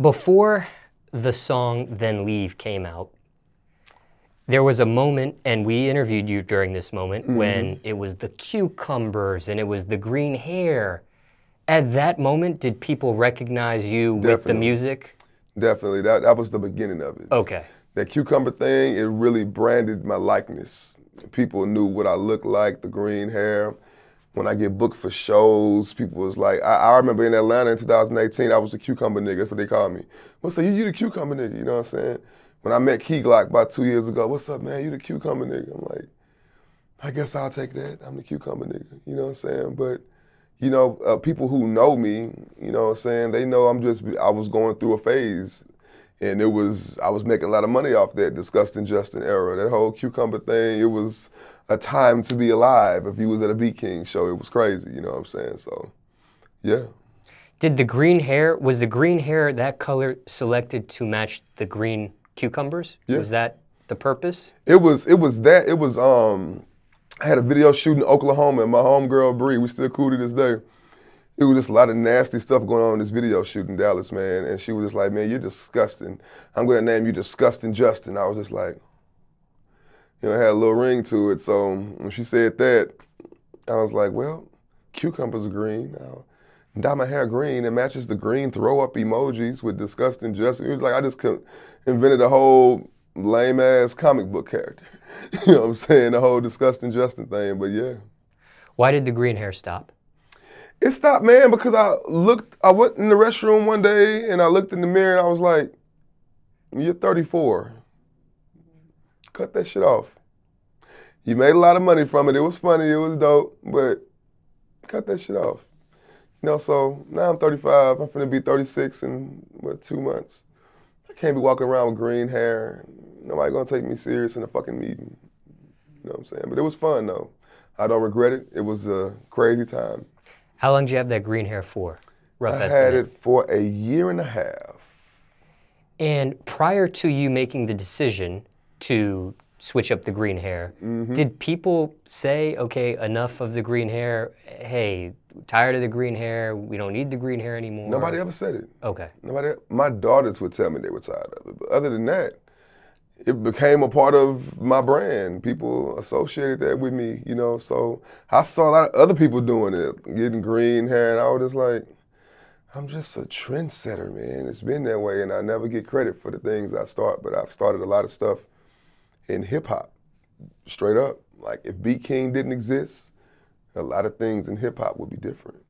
Before the song Then Leave came out, there was a moment, and we interviewed you during this moment, Mm-hmm. when it was the cucumbers and it was the green hair. At that moment, did people recognize you with the music? Definitely. That that was the beginning of it. Okay. That cucumber thing, it really branded my likeness. People knew what I looked like, the green hair. When I get booked for shows, people was like, I, I remember in Atlanta in 2018, I was the cucumber nigga, that's what they called me. What's up, you, you the cucumber nigga, you know what I'm saying? When I met Key Glock about two years ago, what's up, man, you the cucumber nigga. I'm like, I guess I'll take that. I'm the cucumber nigga, you know what I'm saying? But, you know, uh, people who know me, you know what I'm saying, they know I'm just, I was going through a phase and it was I was making a lot of money off that disgusting Justin era. That whole cucumber thing, it was a time to be alive. If you was at a BeatKing show, it was crazy. You know what I'm saying? So, yeah. Did the green hair, was the green hair that color selected to match the green cucumbers? Yeah. Was that the purpose? It was it was that it was um I had a video shoot in Oklahoma and my homegirl Bree, we still cool to this day. It was just a lot of nasty stuff going on in this video shoot in Dallas, man. And she was just like, Man, you're disgusting. I'm gonna name you disgusting Justin. I was just like, you know, it had a little ring to it. So when she said that, I was like, Well, cucumbers are green. I'll dye my hair green. It matches the green throw up emojis with disgusting Justin. It was like I just invented a whole lame ass comic book character. you know what I'm saying? The whole disgusting Justin thing. But yeah. Why did the green hair stop? It stopped, man, because I looked, I went in the restroom one day and I looked in the mirror and I was like, You're 34. Cut that shit off. You made a lot of money from it. It was funny, it was dope, but cut that shit off. You know, so now I'm 35. I'm finna be 36 in what two months. I can't be walking around with green hair. Nobody gonna take me serious in a fucking meeting. You know what I'm saying? But it was fun though. I don't regret it. It was a crazy time. How long did you have that green hair for? Rough I estimate. had it for a year and a half. And prior to you making the decision to switch up the green hair, Mm-hmm. did people say, okay, enough of the green hair? Hey, tired of the green hair. We don't need the green hair anymore. Nobody ever said it. Okay. Nobody. My daughters would tell me they were tired of it, but other than that, it became a part of my brand. People associated that with me, you know. So I saw a lot of other people doing it, getting green hair, and I was just like, I'm just a trendsetter, man. It's been that way, and I never get credit for the things I start. But I've started a lot of stuff in hip hop, straight up. Like if BeatKing didn't exist, a lot of things in hip hop would be different.